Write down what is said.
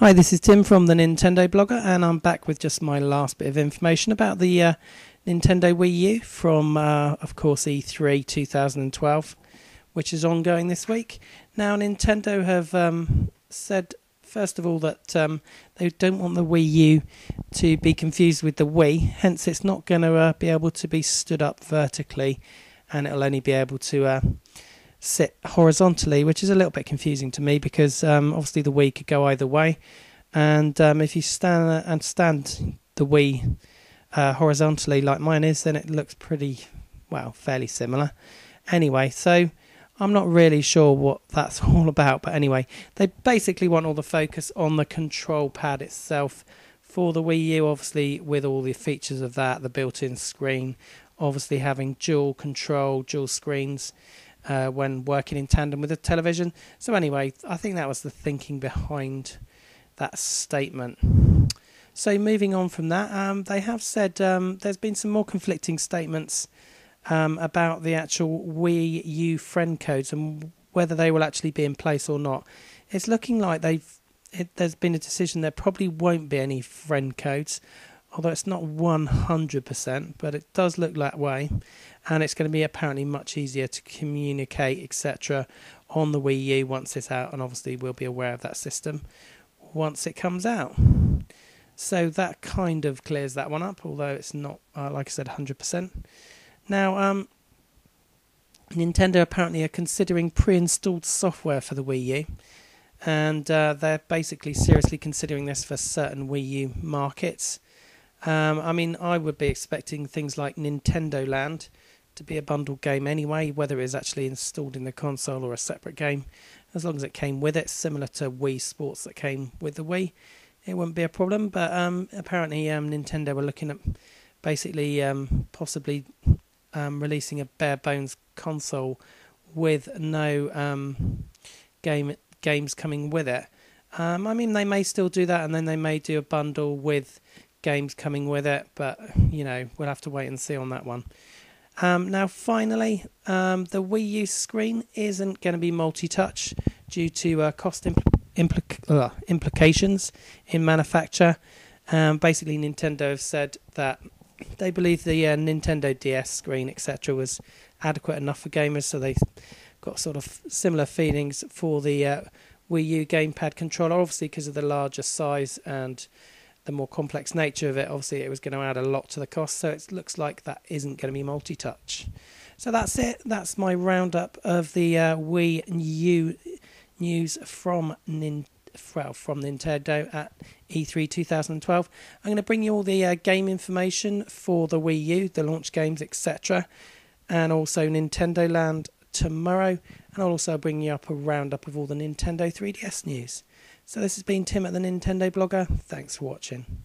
Hi, this is Tim from the Nintendo Blogger, and I'm back with just my last bit of information about the uh, Nintendo Wii U from, uh, of course, E3 2012, which is ongoing this week. Now, Nintendo have um, said, first of all, that um, they don't want the Wii U to be confused with the Wii, hence, it's not going to uh, be able to be stood up vertically, and it'll only be able to uh, sit horizontally, which is a little bit confusing to me because um, obviously the Wii could go either way, and um, if you stand and stand the Wii uh, horizontally like mine is, then it looks pretty well, fairly similar. Anyway, so I'm not really sure what that's all about, but anyway, they basically want all the focus on the control pad itself for the Wii U, obviously with all the features of that, the built-in screen, obviously having dual control, dual screens uh, when working in tandem with the television. So, anyway, I think that was the thinking behind that statement. So, moving on from that, um, they have said um, there's been some more conflicting statements um, about the actual Wii U friend codes and whether they will actually be in place or not. It's looking like they've it, there's been a decision there probably won't be any friend codes, although it's not 100%, but it does look that way and it's going to be apparently much easier to communicate, etc., on the Wii U once it's out, and obviously we'll be aware of that system once it comes out. So that kind of clears that one up, although it's not, uh, like I said, 100%. Now, um, Nintendo apparently are considering pre-installed software for the Wii U, and uh, they're basically seriously considering this for certain Wii U markets. Um, I mean, I would be expecting things like Nintendo Land to be a bundled game anyway, whether it is actually installed in the console or a separate game, as long as it came with it, similar to Wii Sports that came with the Wii, it wouldn't be a problem. But um, apparently, um, Nintendo were looking at basically um, possibly um, releasing a bare bones console with no um, game games coming with it. I mean, they may still do that, and then they may do a bundle with games coming with it, but you know, we'll have to wait and see on that one. Um, now, finally, um, the Wii U screen isn't going to be multi-touch due to uh, cost impl- uh, implications in manufacture. Um, basically, Nintendo have said that they believe the uh, Nintendo DS screen, etc., was adequate enough for gamers, so they got sort of similar feelings for the uh, Wii U gamepad controller, obviously because of the larger size and the more complex nature of it, obviously it was going to add a lot to the cost. So it looks like that isn't going to be multi-touch. So that's it. That's my roundup of the uh, Wii U news from Nintendo. Well, from Nintendo at E3 2012. I'm going to bring you all the uh, game information for the Wii U, the launch games, etc., and also Nintendo Land tomorrow. And I'll also bring you up a roundup of all the Nintendo 3DS news. So this has been Tim at the Nintendo Blogger. Thanks for watching.